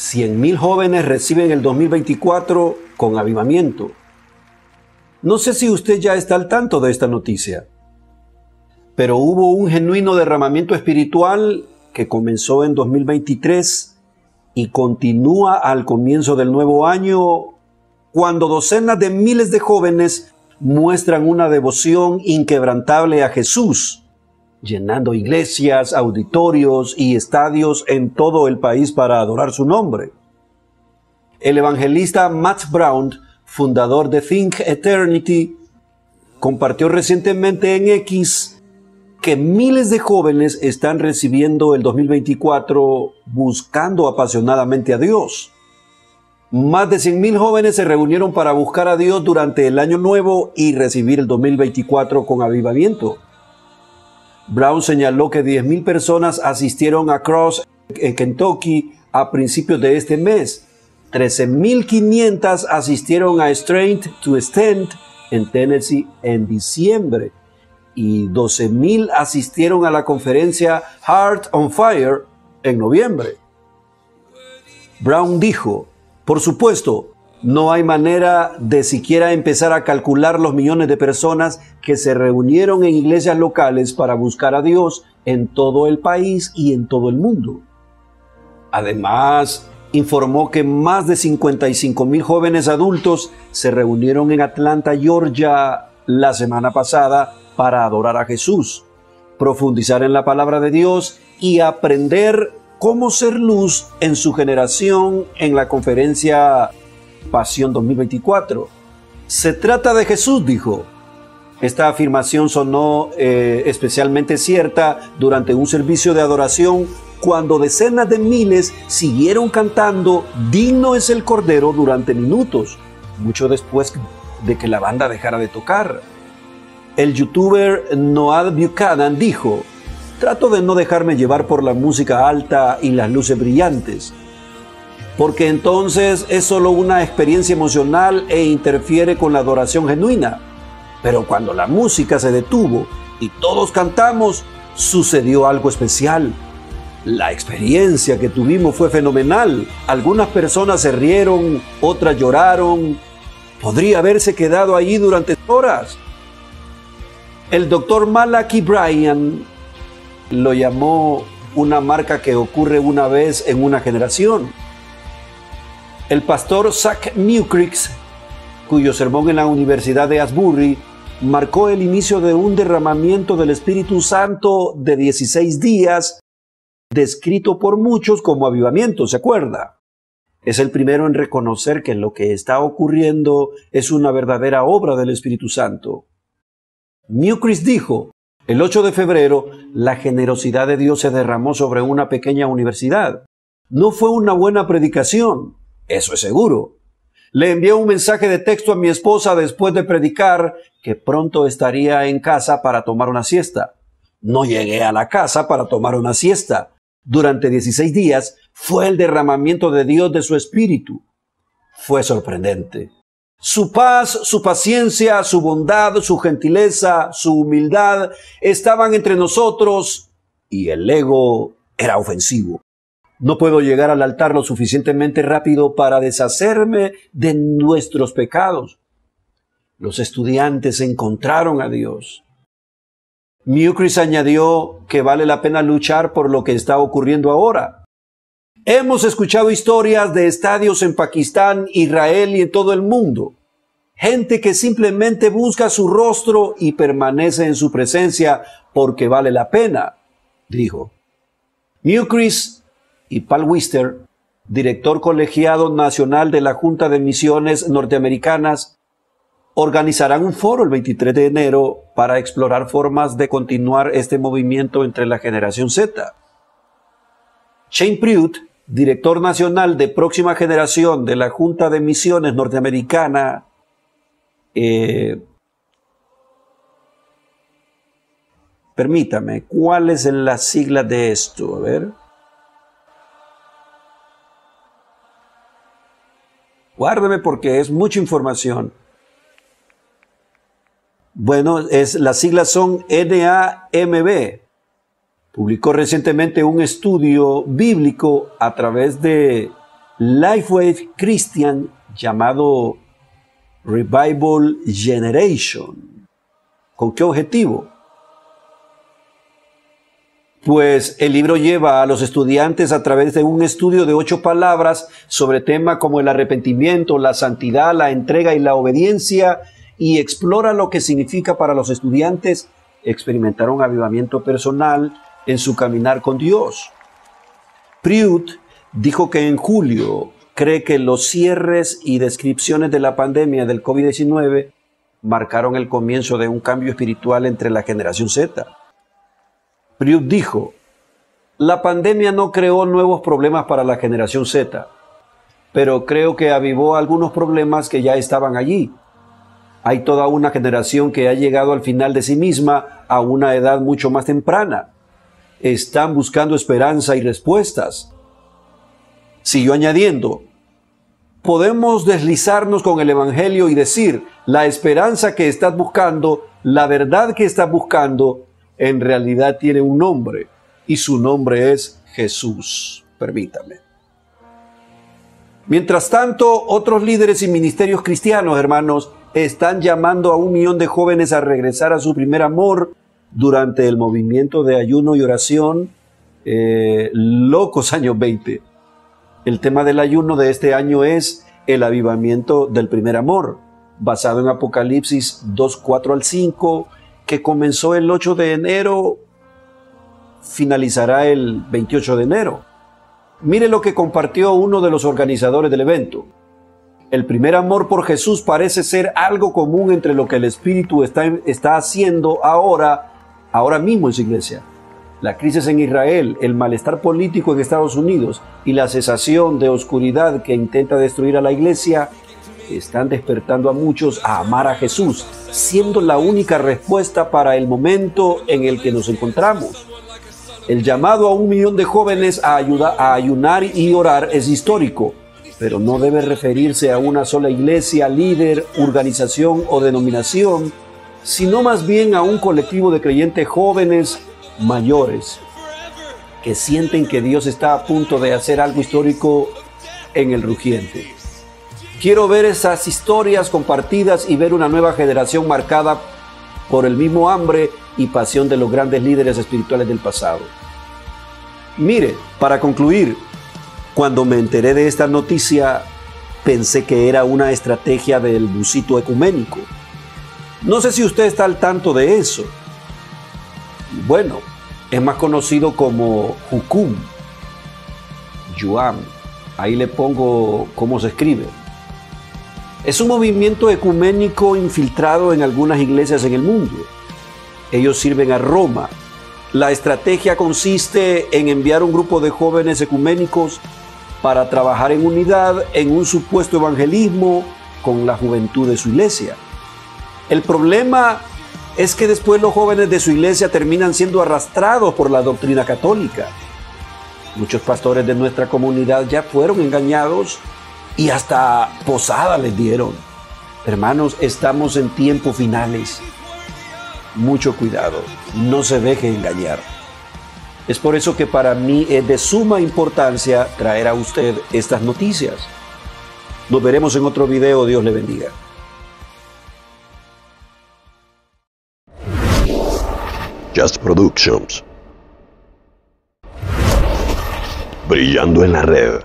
100.000 jóvenes reciben el 2024 con avivamiento. No sé si usted ya está al tanto de esta noticia, pero hubo un genuino derramamiento espiritual que comenzó en 2023 y continúa al comienzo del nuevo año cuando docenas de miles de jóvenes muestran una devoción inquebrantable a Jesús, llenando iglesias, auditorios y estadios en todo el país para adorar su nombre. El evangelista Matt Brown, fundador de Think Eternity, compartió recientemente en X que miles de jóvenes están recibiendo el 2024 buscando apasionadamente a Dios. Más de 100.000 jóvenes se reunieron para buscar a Dios durante el año nuevo y recibir el 2024 con avivamiento. Brown señaló que 10.000 personas asistieron a Cross en Kentucky a principios de este mes. 13.500 asistieron a Strength to Stand en Tennessee en diciembre y 12.000 asistieron a la conferencia Heart on Fire en noviembre. Brown dijo, por supuesto, no hay manera de siquiera empezar a calcular los millones de personas que se reunieron en iglesias locales para buscar a Dios en todo el país y en todo el mundo. Además, informó que más de 55 mil jóvenes adultos se reunieron en Atlanta, Georgia, la semana pasada para adorar a Jesús, profundizar en la palabra de Dios y aprender cómo ser luz en su generación en la conferencia Pasión 2024. Se trata de Jesús, dijo. Esta afirmación sonó eh, especialmente cierta durante un servicio de adoración cuando decenas de miles siguieron cantando Digno es el Cordero durante minutos, mucho después de que la banda dejara de tocar. El youtuber Noad Buchanan dijo, trato de no dejarme llevar por la música alta y las luces brillantes, porque entonces es solo una experiencia emocional e interfiere con la adoración genuina. Pero cuando la música se detuvo y todos cantamos, sucedió algo especial. La experiencia que tuvimos fue fenomenal. Algunas personas se rieron, otras lloraron. Podría haberse quedado allí durante horas. El doctor Malachi Bryan lo llamó una marca que ocurre una vez en una generación. El pastor Zach Newcrix, cuyo sermón en la Universidad de Asbury marcó el inicio de un derramamiento del Espíritu Santo de 16 días, descrito por muchos como avivamiento, ¿se acuerda? Es el primero en reconocer que lo que está ocurriendo es una verdadera obra del Espíritu Santo. Newcris dijo, el 8 de febrero, la generosidad de Dios se derramó sobre una pequeña universidad. No fue una buena predicación, eso es seguro. Le envié un mensaje de texto a mi esposa después de predicar que pronto estaría en casa para tomar una siesta. No llegué a la casa para tomar una siesta. Durante 16 días fue el derramamiento de Dios de su espíritu. Fue sorprendente. Su paz, su paciencia, su bondad, su gentileza, su humildad estaban entre nosotros y el ego era ofensivo. No puedo llegar al altar lo suficientemente rápido para deshacerme de nuestros pecados. Los estudiantes encontraron a Dios. Mucris añadió que vale la pena luchar por lo que está ocurriendo ahora. Hemos escuchado historias de estadios en Pakistán, Israel y en todo el mundo. Gente que simplemente busca su rostro y permanece en su presencia porque vale la pena, dijo. Newcris y Paul Wister, director colegiado nacional de la Junta de Misiones Norteamericanas, organizarán un foro el 23 de enero para explorar formas de continuar este movimiento entre la generación Z. Shane Pruitt, director nacional de próxima generación de la Junta de Misiones Norteamericana, eh, permítame, ¿cuál es la sigla de esto? A ver. Guárdeme porque es mucha información. Bueno, es, las siglas son NAMB publicó recientemente un estudio bíblico a través de Lifeway Christian llamado Revival Generation. ¿Con qué objetivo? Pues el libro lleva a los estudiantes a través de un estudio de ocho palabras sobre temas como el arrepentimiento, la santidad, la entrega y la obediencia y explora lo que significa para los estudiantes experimentar un avivamiento personal en su caminar con Dios. Priut dijo que en julio cree que los cierres y descripciones de la pandemia del COVID-19 marcaron el comienzo de un cambio espiritual entre la generación Z. Priut dijo, la pandemia no creó nuevos problemas para la generación Z, pero creo que avivó algunos problemas que ya estaban allí. Hay toda una generación que ha llegado al final de sí misma a una edad mucho más temprana. Están buscando esperanza y respuestas. Siguió añadiendo, podemos deslizarnos con el Evangelio y decir, la esperanza que estás buscando, la verdad que estás buscando, en realidad tiene un nombre y su nombre es Jesús. Permítame. Mientras tanto, otros líderes y ministerios cristianos, hermanos, están llamando a un millón de jóvenes a regresar a su primer amor durante el movimiento de ayuno y oración eh, Locos Años 20. El tema del ayuno de este año es el avivamiento del primer amor, basado en Apocalipsis 2, 4 al 5, que comenzó el 8 de enero, finalizará el 28 de enero. Mire lo que compartió uno de los organizadores del evento. El primer amor por Jesús parece ser algo común entre lo que el Espíritu está, está haciendo ahora, ahora mismo en su iglesia la crisis en Israel, el malestar político en Estados Unidos y la cesación de oscuridad que intenta destruir a la iglesia están despertando a muchos a amar a Jesús, siendo la única respuesta para el momento en el que nos encontramos. El llamado a un millón de jóvenes a, a ayunar y orar es histórico, pero no debe referirse a una sola iglesia, líder, organización o denominación, sino más bien a un colectivo de creyentes jóvenes mayores que sienten que Dios está a punto de hacer algo histórico en el rugiente. Quiero ver esas historias compartidas y ver una nueva generación marcada por el mismo hambre y pasión de los grandes líderes espirituales del pasado. Mire, para concluir, cuando me enteré de esta noticia, pensé que era una estrategia del busito ecuménico. No sé si usted está al tanto de eso. Bueno, es más conocido como Hukum, Yuam. Ahí le pongo cómo se escribe. Es un movimiento ecuménico infiltrado en algunas iglesias en el mundo. Ellos sirven a Roma. La estrategia consiste en enviar un grupo de jóvenes ecuménicos para trabajar en unidad en un supuesto evangelismo con la juventud de su iglesia. El problema es que después los jóvenes de su iglesia terminan siendo arrastrados por la doctrina católica. Muchos pastores de nuestra comunidad ya fueron engañados y hasta posada les dieron. Hermanos, estamos en tiempos finales. Mucho cuidado, no se deje engañar. Es por eso que para mí es de suma importancia traer a usted estas noticias. Nos veremos en otro video, Dios le bendiga. Just Productions. Brillando en la red.